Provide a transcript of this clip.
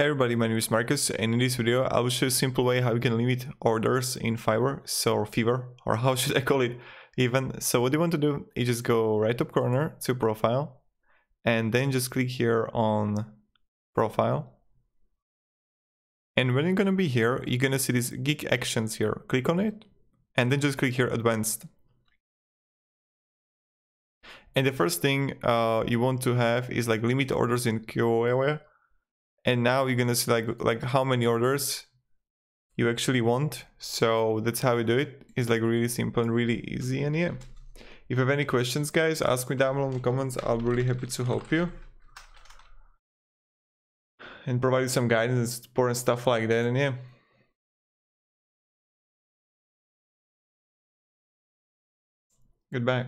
Hey everybody, my name is Marcus and in this video I will show you a simple way how you can limit orders in Fiverr, so or Fiverr, or how should I call it even. So what you want to do is just go right top corner to profile and then just click here on profile. And when you're gonna be here, you're gonna see these gig actions here. Click on it and then just click here advanced. And the first thing uh, you want to have is like limit orders in queue and now you're gonna see like like how many orders you actually want. So that's how we do it. It's like really simple and really easy. And yeah. If you have any questions guys ask me down below in the comments. I'll be really happy to help you. And provide you some guidance and support and stuff like that. And yeah. Goodbye